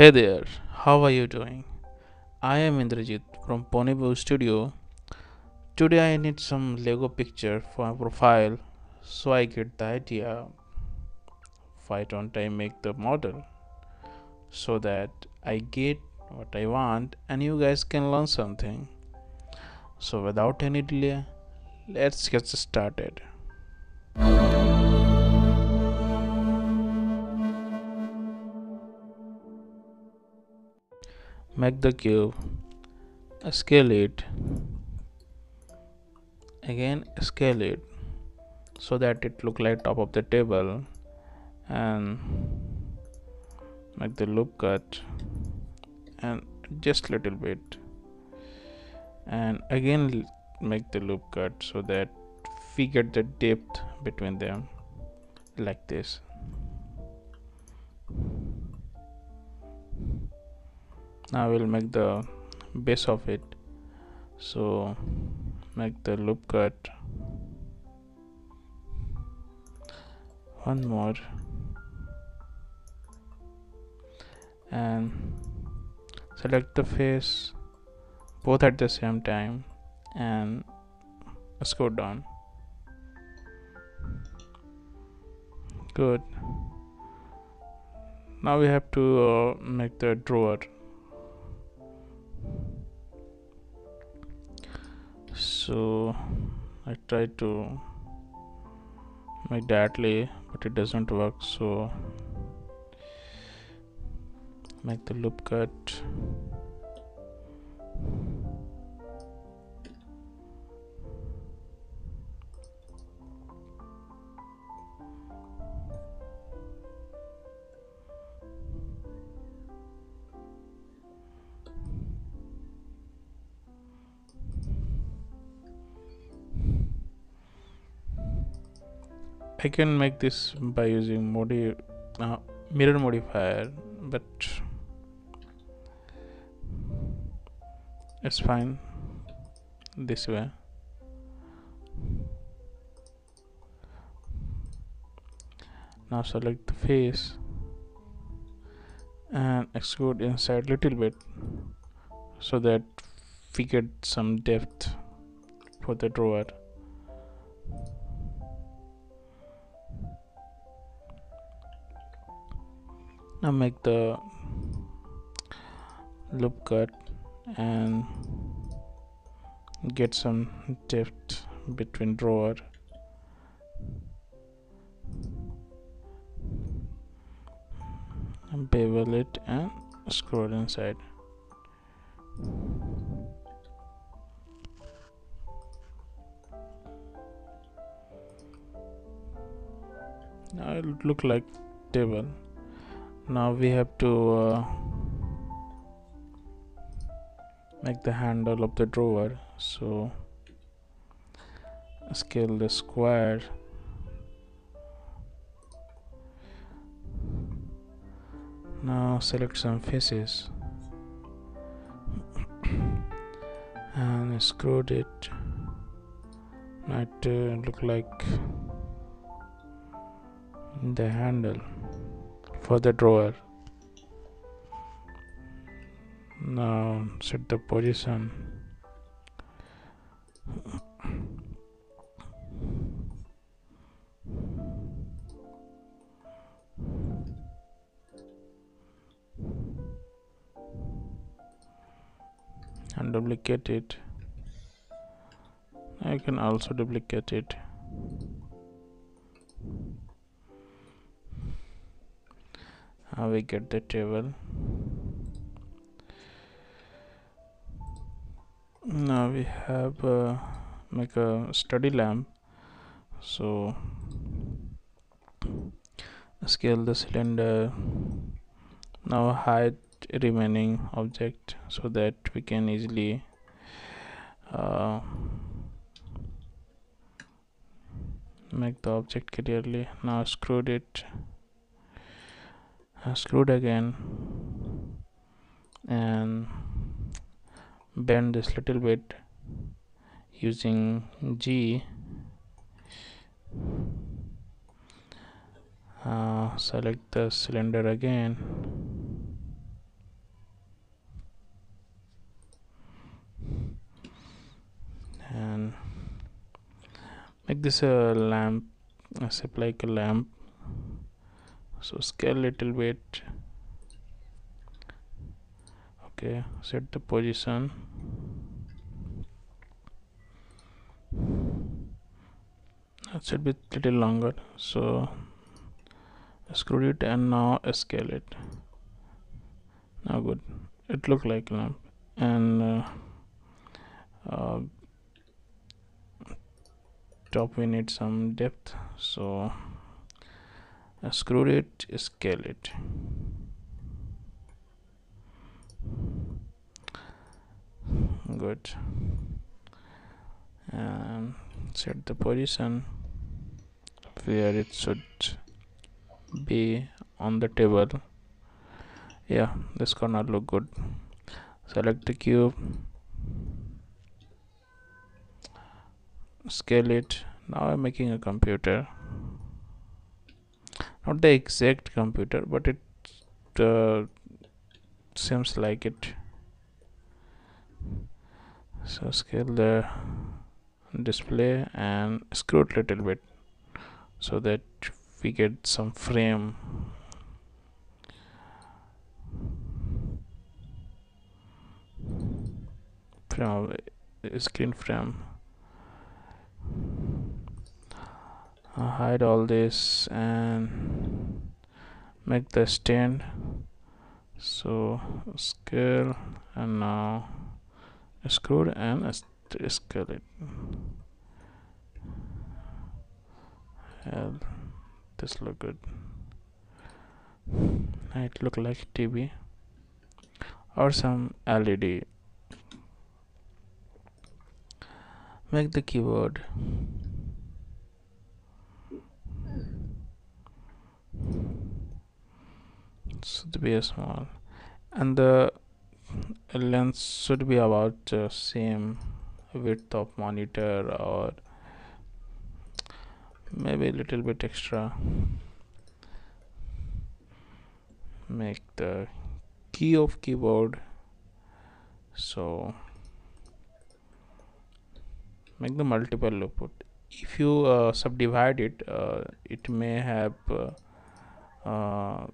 Hey there, how are you doing? I am Indrajit from Ponyboo Studio. Today I need some Lego picture for my profile, so I get the idea. Why don't I make the model so that I get what I want and you guys can learn something? So without any delay, let's get started. Make the cube, scale it, again scale it so that it look like top of the table and make the loop cut and just little bit. And again make the loop cut so that we get the depth between them like this now we'll make the base of it. So make the loop cut. One more. And select the face both at the same time and scroll down. Good. Now we have to uh, make the drawer so I try to make directly but it doesn't work so make the loop cut I can make this by using modi uh, mirror modifier but it's fine this way. Now select the face and extrude inside little bit so that we get some depth for the drawer now make the loop cut and get some depth between drawer. And bevel it and scroll inside. Now it look like table now we have to uh, make the handle of the drawer. So scale the square. Now select some faces. And extrude it. Might uh, look like the handle for the drawer. Now set the position. And duplicate it. I can also duplicate it how we get the table. Now we have uh, make a study lamp. So scale the cylinder. Now hide remaining object so that we can easily uh, make the object clearly. Now screw it screwed again and bend this little bit using G. Uh, select the cylinder again. And make this a lamp as if like a lamp so scale little bit. Okay set the position. That should be little longer. So screw it and now scale it. Now good. It look like lamp. And uh, uh, top we need some depth. So screw it scale it. Good. And set the position where it should be on the table. Yeah this corner look good. Select the cube. Scale it. Now I'm making a computer not the exact computer but it uh, seems like it. So scale the display and screw it a little bit so that we get some frame. Frame screen frame uh, hide all this and make the stand. So scale and now screw and scale it. And this look good. It look like TV or some LED make the keyboard should be small and the length should be about uh, same width of monitor or maybe a little bit extra. Make the key of keyboard so make the multiple output. If you uh, subdivide it uh, it may have uh,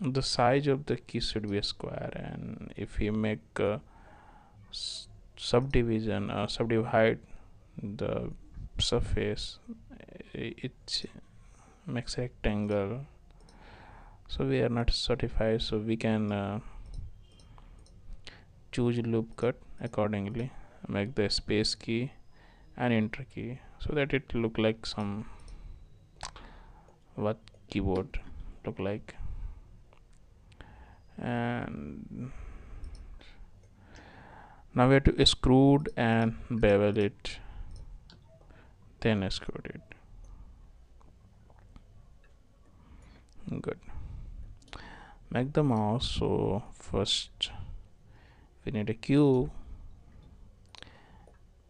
the size of the key should be a square and if we make subdivision uh, subdivide the surface it makes rectangle. So we are not certified so we can uh, choose loop cut accordingly make the space key and enter key so that it look like some what keyboard look like and now we have to extrude and bevel it then extrude it. Good. Make the mouse so first we need a cube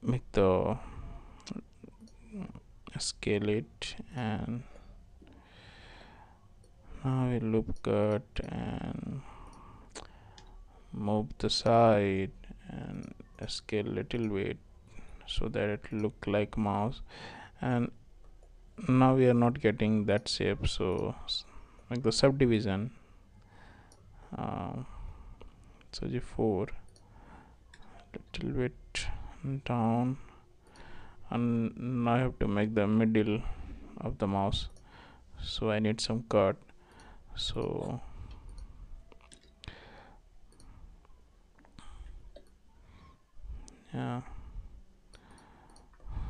make the scale it and now we loop cut and move the side and scale little bit so that it look like mouse. And now we are not getting that shape so make the subdivision uh, so g4 little bit down. And now I have to make the middle of the mouse so I need some cut. So yeah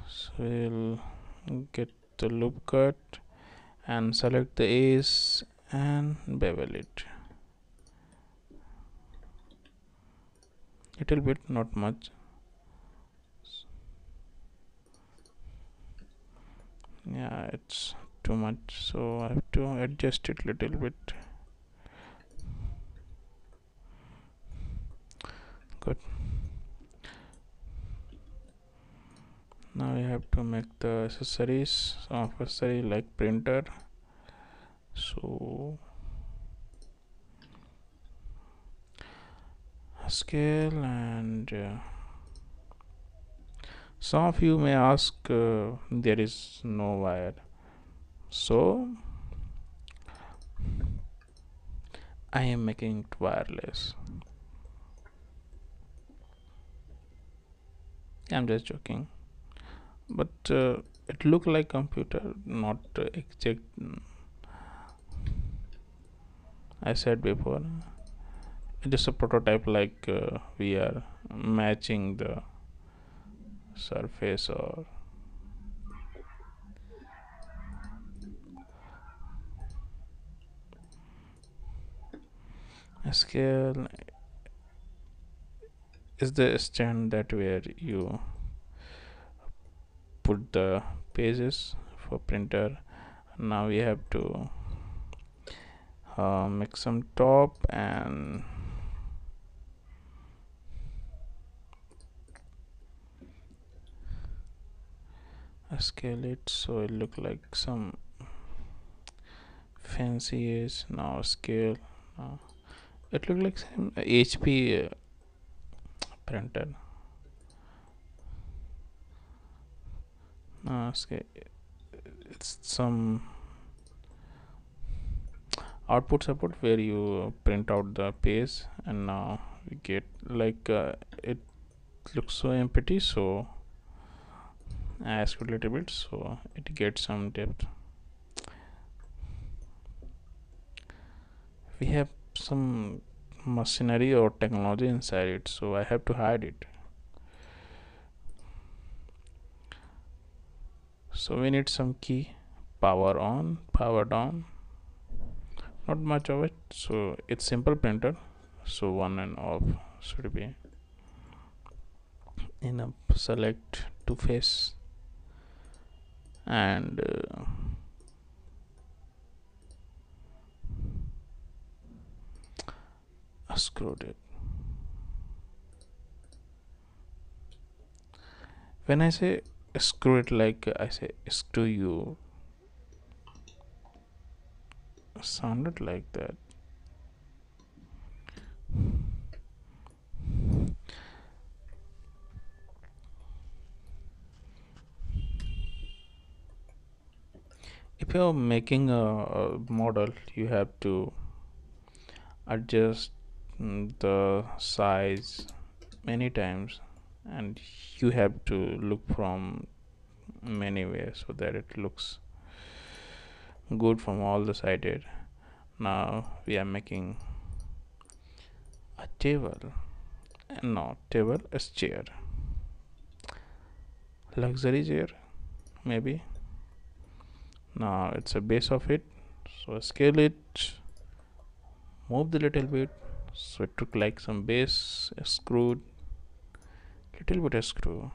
so we'll get the loop cut and select the ace and bevel it. Little bit not much. Yeah it's too much so I have to adjust it little bit. Good now we have to make the accessories some accessory like printer. So scale and uh, some of you may ask uh, there is no wire. So I am making it wireless. I'm just joking but uh, it look like computer not exact I said before. It is a prototype like uh, we are matching the surface or scale is the stand that where you put the pages for printer. Now we have to uh, make some top and scale it so it look like some fancy is. Now scale. Uh, it look like some HP uh, printer uh, it's some output support where you print out the page and now we get like uh, it looks so empty so I ask a little bit so it gets some depth. We have some machinery or technology inside it so I have to hide it so we need some key power on power down not much of it. So it's simple printer. So one and off should be enough. Select to face. And uh, screwed it. When I say screw it like I say screw you. Sounded like that. If you're making a, a model you have to adjust mm, the size many times and you have to look from many ways so that it looks good from all the sided. Now we are making a table and no table as chair. Luxury chair maybe. Now it's a base of it so scale it move the little bit so it took like some base screwed little bit of screw.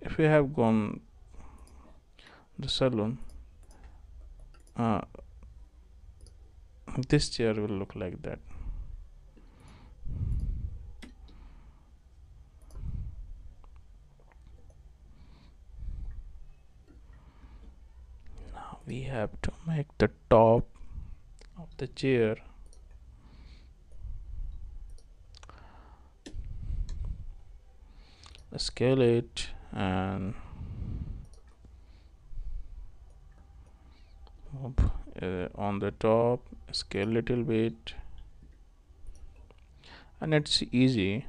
If we have gone the salon uh, this chair will look like that. Now we have to make the top of the chair scale it and uh, on the top scale little bit. And it's easy.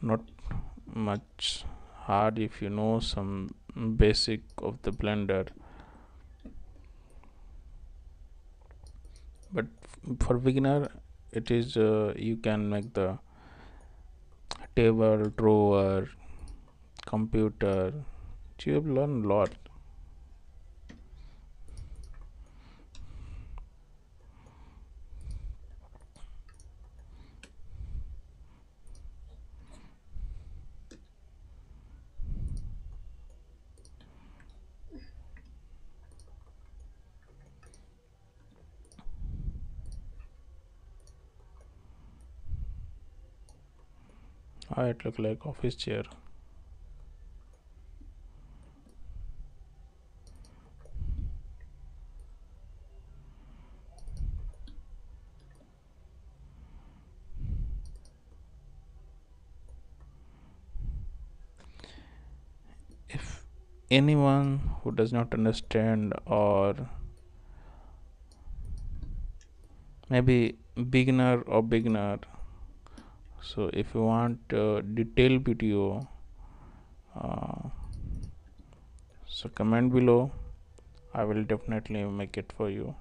Not much hard if you know some basic of the blender. But for beginner it is uh, you can make the table drawer computer. You have learned a lot how it look like office chair. If anyone who does not understand or maybe beginner or beginner so if you want detailed video uh, so comment below. I will definitely make it for you.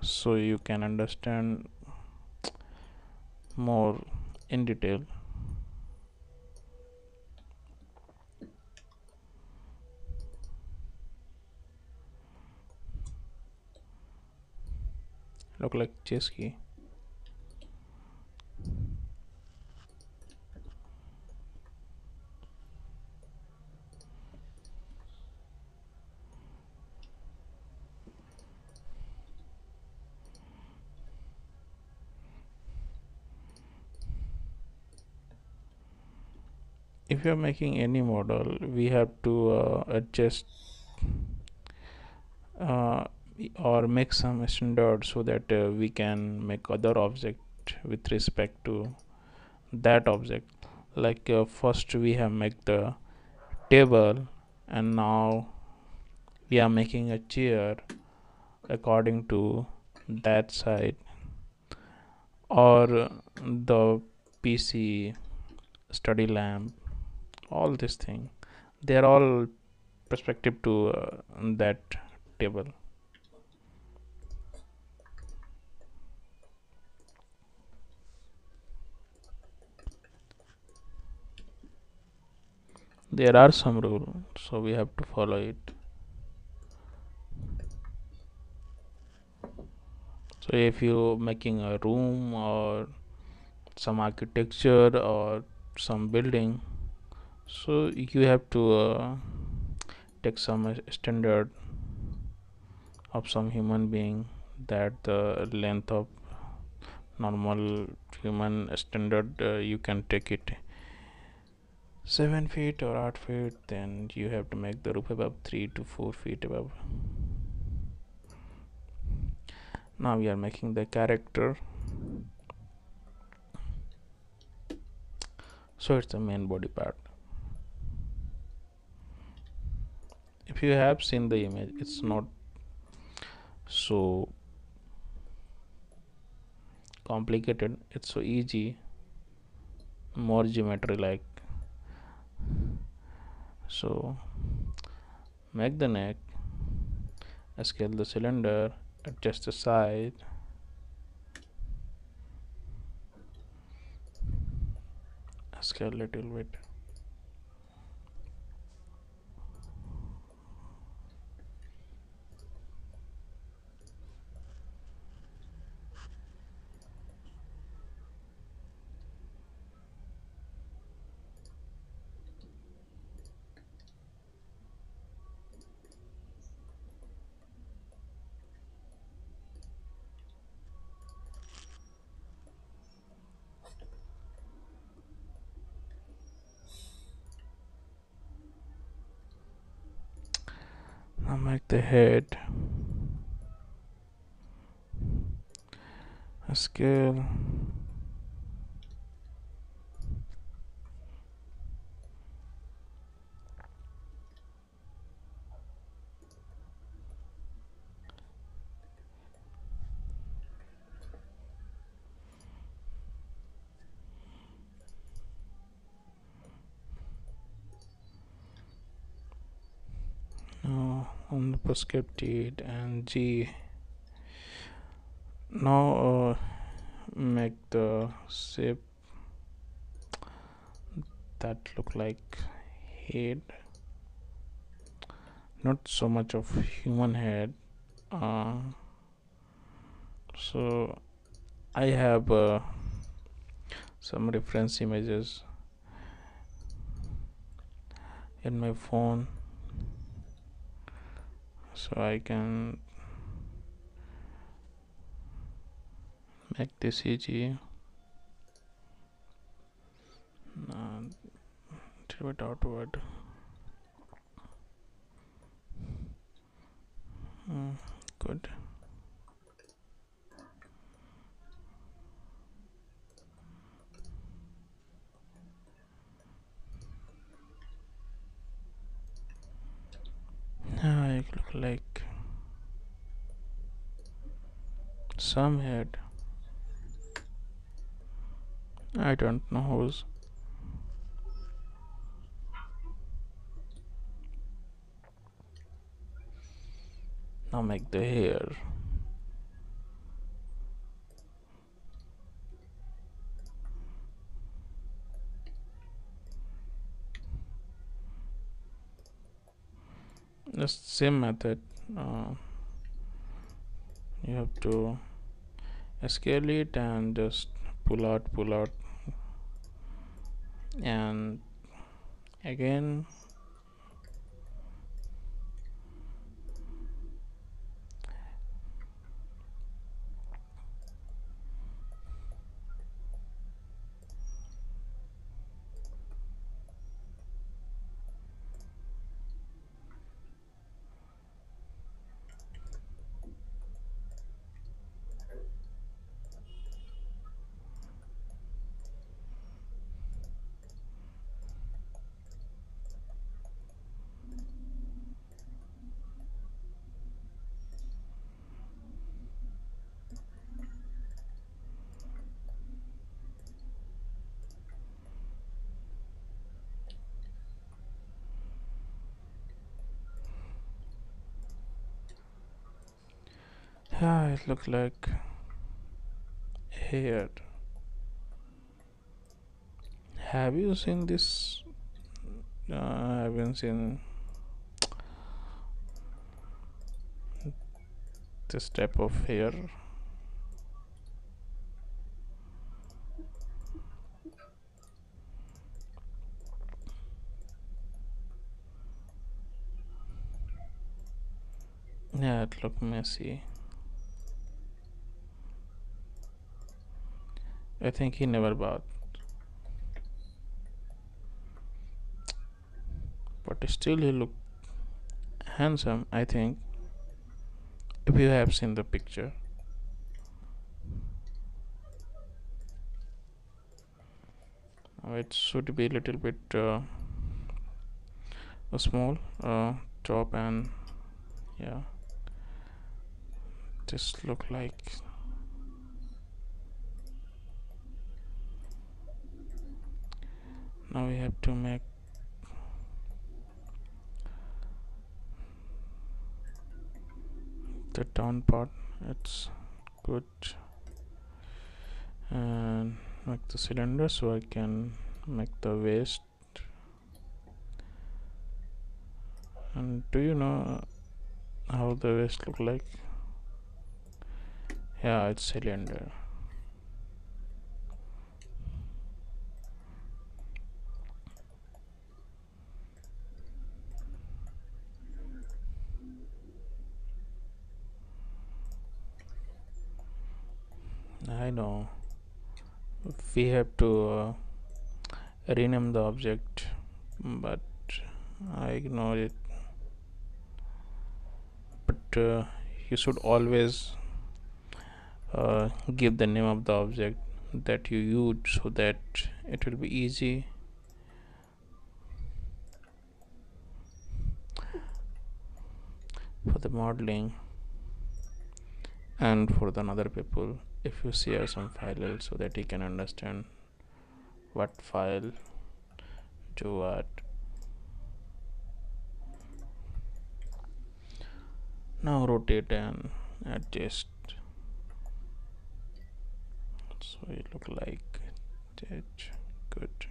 So you can understand more in detail. Look like chess key if you are making any model we have to uh, adjust uh, or make some standard so that uh, we can make other object with respect to that object. Like uh, first we have make the table and now we are making a chair according to that side. Or the PC study lamp all this thing. They are all perspective to uh, that table. There are some rules so we have to follow it. So if you making a room or some architecture or some building so you have to uh, take some standard of some human being that the length of normal human standard uh, you can take it. 7 feet or 8 feet then you have to make the roof above 3 to 4 feet above. Now we are making the character. So it's the main body part if you have seen the image it's not so complicated. It's so easy more geometry like. So make the neck scale the cylinder adjust the side scale a little bit make the head. A scale now on the prescripted and G. Now uh, make the shape that look like head. Not so much of human head uh, so I have uh, some reference images in my phone so I can make this easy uh, little bit outward. Mm, good like look like some head. I don't know whose now make the hair the same method. Uh, you have to scale it and just pull out pull out. And again yeah it look like here? Have you seen this? Uh, I haven't seen this type of hair. Yeah it look messy I think he never bought. But still he look handsome, I think. If you have seen the picture. It should be a little bit uh, small uh, top and yeah Just look like now we have to make the down part. It's good. And make the cylinder so I can make the waist and do you know how the waist look like? Yeah it's cylinder I know. We have to uh, rename the object but I ignore it. But uh, you should always uh, give the name of the object that you use so that it will be easy. For the modeling and for the other people if you share some file so that he can understand what file to what. Now rotate and adjust. So it look like it good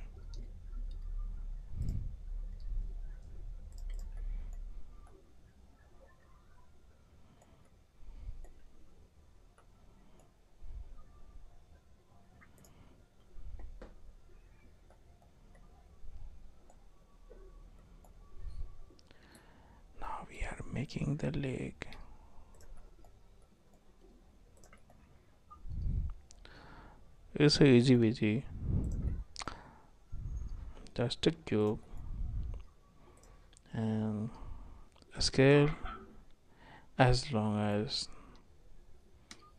leg it's easy easy just a cube. And a scale as long as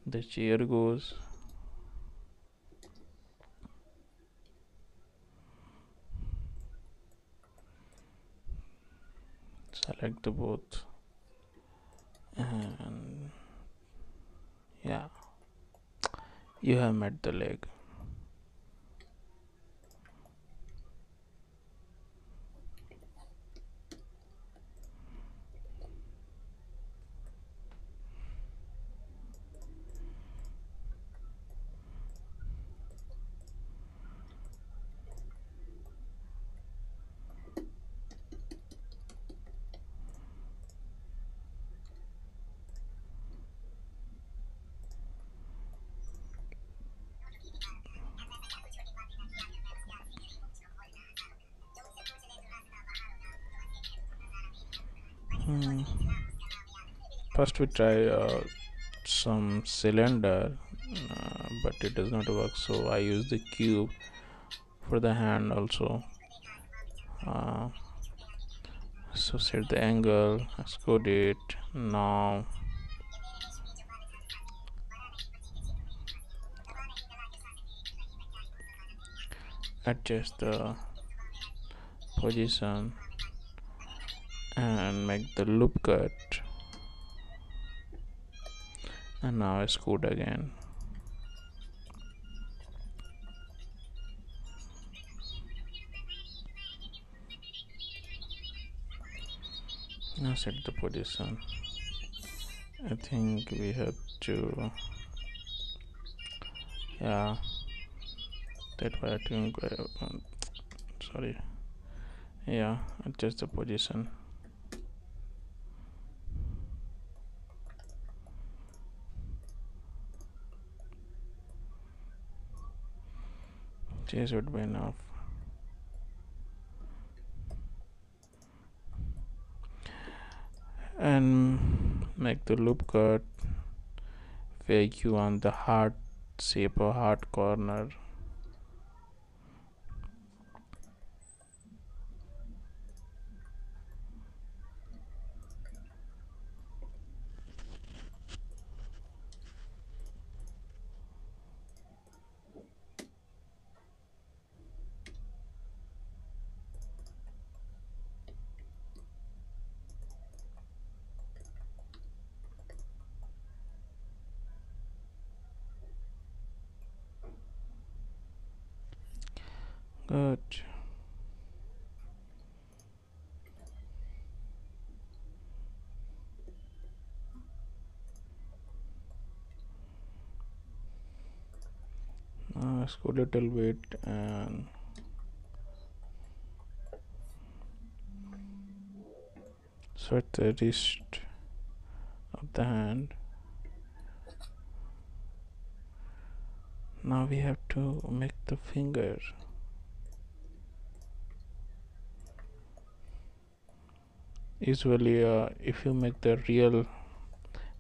the chair goes. Select the both and yeah. You have met the leg. We try uh, some cylinder uh, but it does not work. So I use the cube for the hand also. Uh, so set the angle extrude it. Now adjust the position and make the loop cut and now it's good again. Now set the position. I think we have to yeah that way I think uh, sorry. Yeah adjust the position this would be enough and make the loop cut you want the heart shape or heart corner good now let's little bit and set the wrist of the hand. Now we have to make the finger. Usually uh, if you make the real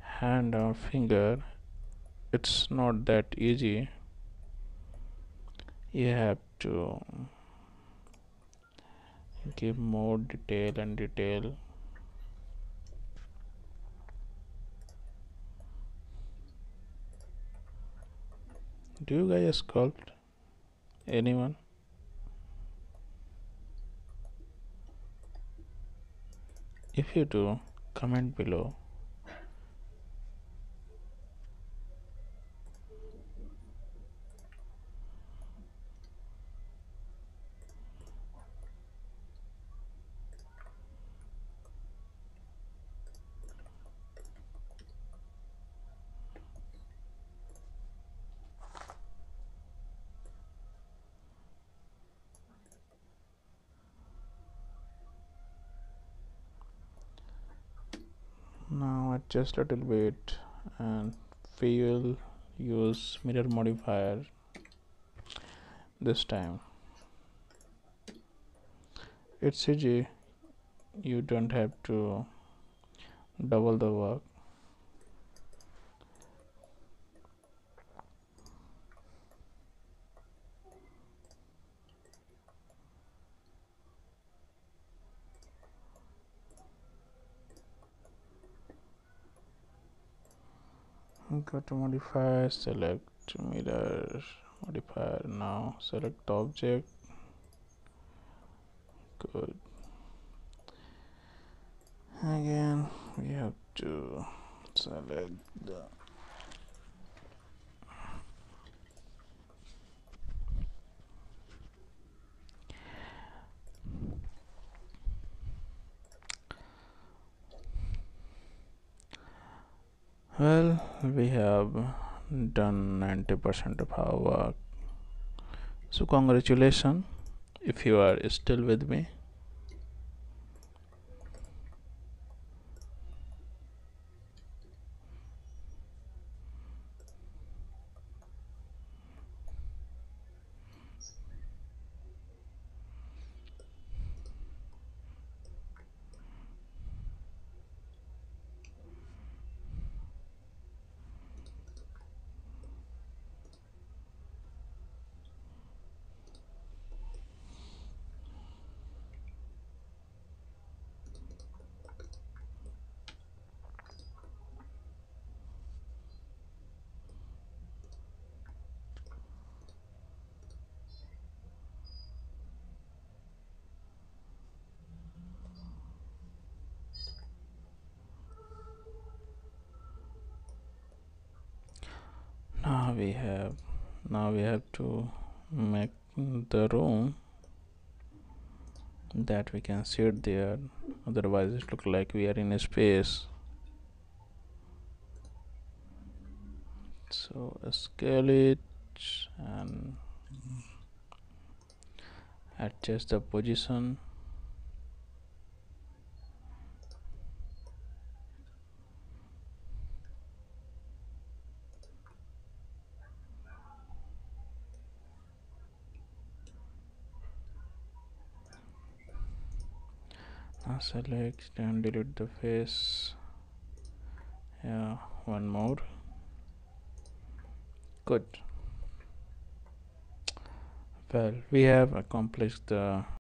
hand or finger it's not that easy you have to give more detail and detail. Do you guys sculpt? Anyone? If you do comment below adjust a little bit and we will use mirror modifier this time. It's easy. You don't have to double the work go to modify select mirror modifier now select object. Good. Again we have to select the well we have done 90% of our work. So congratulations if you are still with me now we have now we have to make the room that we can sit there. Otherwise it look like we are in a space. So scale it and adjust the position now select and delete the face. Yeah one more. Good. Well we have accomplished the